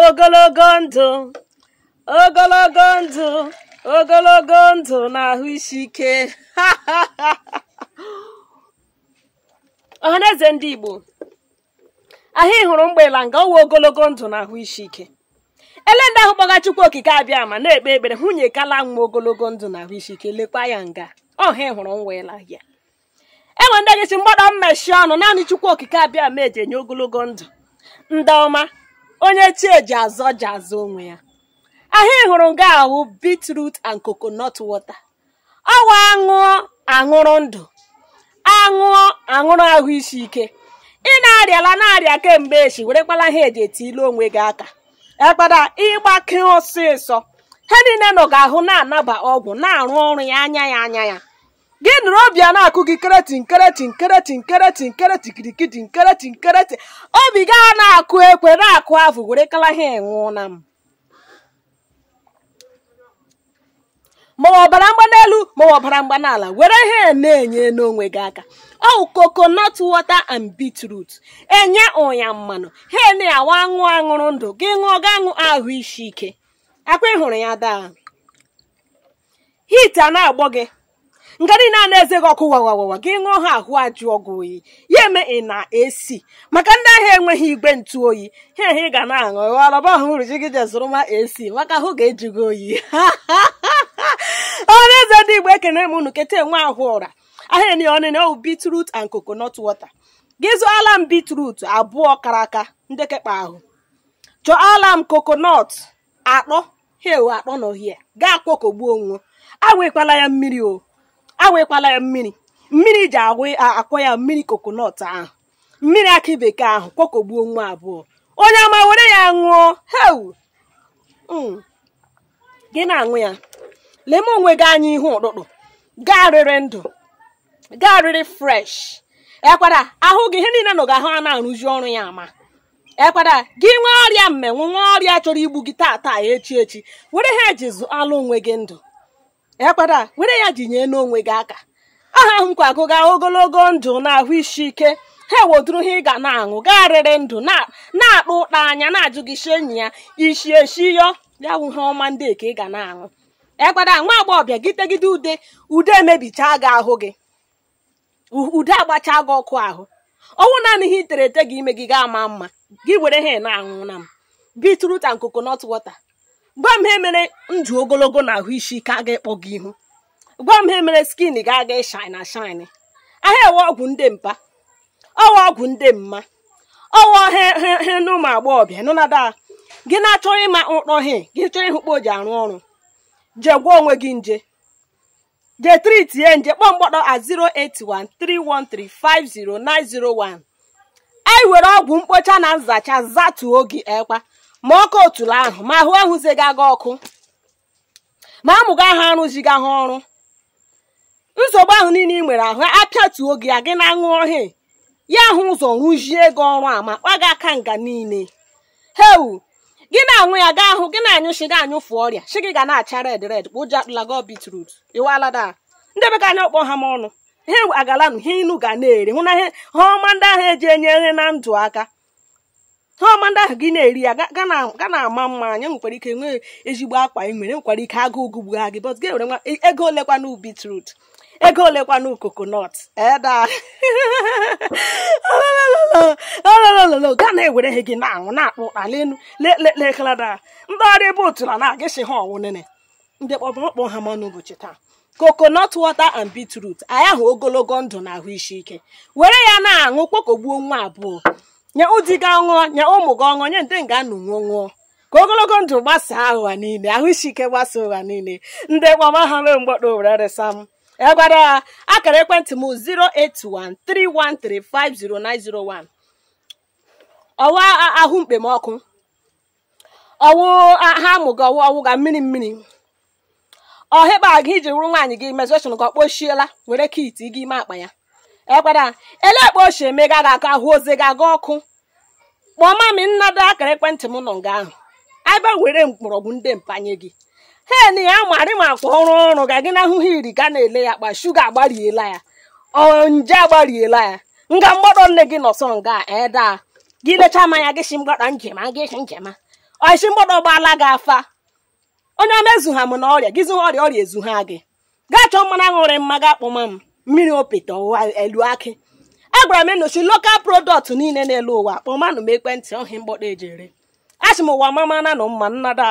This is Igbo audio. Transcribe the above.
ogologo ndụ ogologo ndụ ogologo ndụ na ahụ isi ike. Ọhaneze ndị igbo ahụ hụrụ mgbela nga ọwa ogologo ndụ na ahụ isi ike. Ele ndị ahụ kpọga chukwu okike abịa ma na-ekpe ekpere nwunye kala nwa ogologo ndụ na ahụ isi ike lekwa ya nga. Ọha hụrụ nwela ya enwe ndị gịsi mgbada mmechi ọnụ naanị chukwu okike abịa ma eji enye ogologo ndụ. Ndị ọma onye chi eji azọ ji azọ onwe ya. Ahụ hụrụ nga ahụ beetroot and coconut water. Ọwa aṅụọ aṅụrụ ndụ. Aṅụọ aṅụrụ ahụ isi ike. Ị na-arịala na-arịa kemgbe echi werekwala ha eji etile onwe gị aka. Ekpada ịgbake ọsịsọ. Ha niile nọ gị ahụ na-anaba ọgwụ na-arụ ọrụ ya anya ya anya ya. Gị nụrụ obi a na-akụ gị kereti nkereti nkereti nkereti nkereti kirikiti nkereti nkereti obi gaa na-akụ ekwe na-akụ afụ were kala ha enwụọ na m. Ma ọbara mgbanelu ma ọbara mgbanala were ha na-enye n'onwe gị aka. Ọ coconut water and beetroot. Enye ụnya mmanụ. Ha na-awa aṅụ aṅụrụ ndụ. Gị ṅụọ ga aṅụ ahụ isi ike. Akwa ịhụrụ ya daa. Hit a na-agbọ gị. Nga niile a na-eze gị ọkụ wawawawa gị ṅụọ ha ahụ ajụ ọgụ oyi. Ya eme ị na-esi. Maka ndị ahụ enweghị igwe ntụ oyi ha ehe ga na-aṅụ ọlọba ahụ ruchi gị jezụrụ ma esi maka ahụ ga-eju gị oyi. Onye eze ndị igbo ekene m unu keta enwe ahụ ụra. Ahịa ni ọnịna ọwụ beetroot and coconut water. Gị zụọla m beetroot abụọ kara aka ndị kekpa ahụ. Chọọla m coconut akpọ. Hew akpọ n'ohie gaa kpọkọgbuo onwe awekwala ya mmiri o. awekwala ya mmiri. Mmiri ji akwọ ya mmiri kokonọt ahụ. Mmiri akị bekee ahụ kwọkọgbuo nwa abụọ. Onye ọma were ya ṅụọ. Heu! Gị na-aṅụ ya. Leme onwe gị anya ihe ụtụtụ gaa rịrị ndụ. Gaa rịrị fresh. Ekwada ahụ gị ihe niile nọ gị ahụ a na-arụzi ọrụ ya ama. Ekwada gị nwee ọrịa mmenwu nwee ọrịa chọrọ igbu gị taa taa echi echi. Were ha eji zụ alụ onwe gị ndụ. Ekwada were ya ji nye n'onwe gị aka. Aha ahụ nkwago ga ogologo ndụ na ahụ isi ike. Ha ewoduru ha ị ga na-aṅụ garịrị ndụ na-akpụ ụkpa anya na-ajụ gị shi enyi ya isi esi yọ. Ya wụ ha ọma ndị eke ị ga na-aṅụ. Ekwada nwa agbọghọbịa gị tegide ude ude emebichaa gị ahụ gị. Ude agbachaa gị ọkụ ahụ. Ọnwụ naanị ihe itere ete gị ime gị ga-ama mma. Gị were ha na-aṅụ na m beetroot and coconut water. Gwa m ha mere ndụ ogologo na ahụ isi ike aga ịkpọ gị ihu. Gwa m ha mere skin ga aga shine. Shine ahịa ewe ọgwụ ndị mpa. Ọwa ọgwụ ndị mma. Ọwa he n'ụmụ agbọghọbịa. Nụnada gị na-achọrọ ịma ụkpọ he gị chọrọ ịhụkpa o ji arụ ọrụ. Jee gwa onwe gị nje. Jee tritie nje. Kpọọ mgbọdọ a 08131350901 anyị were ọgwụ mkpocha na nzacha zatuo gị ekwa ma ọkụ otulu ahụ ma ahụ ahụziga gị ọkụ. Ma amụga ahụ arụziga ha ọrụ. Nsogbu ahụ niile ị nwere ahụ apịatuo gị ya gị na-aṅụ ọhịa. Ya ahụ ụzọ rụzie gị ọrụ a ma kpa gị aka nga niile. Heu gị na-aṅụ ya gaa ahụ gị na-anyụshi gị anyụfu ọrịa. Shi gị ga na-acha red red kpụja akpụlago bitrut iwalada ndị be anya ọkpọ ha m ọnụ. Ha agalanụ ha inu ga na-ere hụ na ha ọma ndị ahụ eji enye ihe na ndụ aka. Ọma ndị ahụ gị na-eri ya ga na-ama mma. Anya nwekwara ike nwee ezigbo akpa ị nwere nwekwara ike agụụ gụgbu ha gị bọt ga-ewere nwa ego olekwanụ bitrut ego olekwanụ kokonọt eda. Olololo ga na-ewere ha gị na-aṅụ na-akpụ ụkpalenu lekalada ndị ọrụ ebe otula na-agịsị ha ọwụnene ndị kpọkpọ ha mọnụ ụbọchị taa. Coconut water and beetroot. Anyị ahụ ogologo ndụ na ahụ isi ike. Were ya na-aṅụ kpọkọgbuo nwa abụọ. Nye ụdị gị ọṅụọ nye ụmụ gị ọṅụọ nye ndị nga anụ nwụọ nwụọ ka ogologo ndụ gbasaa ụwa niile ahụ isi ike gbasaa ụwa niile. Ndị kpọma ha mee mgbọdọ were resa m egwara ya akara ekwentị m 08131350901 ọwa ahụ mkpemọkụ ọwụ ha amụga ọwụ ọwụ ga mmiri mmiri. Ọhịkpa gị iji wụrụ nwaanyị gị mezeshọn ka ọ kpochiela were kiti gị ime akpa ya. Ekwara elekpa ochie emega gị aka ahụ oze gị aga ọkụ. Kpọọ mami nnado akara ekwentị m nọ nga ahụ. Abịa were mkpọrọgwụ ndị mpanye gị. Hen ya marị ma kwa ọrụ ọrụ ga gị na ahụhụ iri ga na-ele ya kpa shuga agbariela ya. Nje agbariela ya. Nga mgbọdọ nne gị nọsọ nga eda gị lechaa mmanya gị si mgbada njem gị si njem ọchịchị mgbọdọ gbaala gị afa. Onye ọmezu ha m na ọrịa gịzi ọrịa ọrịa ezu ha gị. Gaa chọọ mmanụ aṅụrị mma ga akpọma m. mmiri opete ọwa elu akị. Agwara m enochi lokal prodọkt niile n'elu ụwa kpọmanụ m ekwentị ọhịa mgbọdọ ejere. Achị m ụwa mama na mma nnada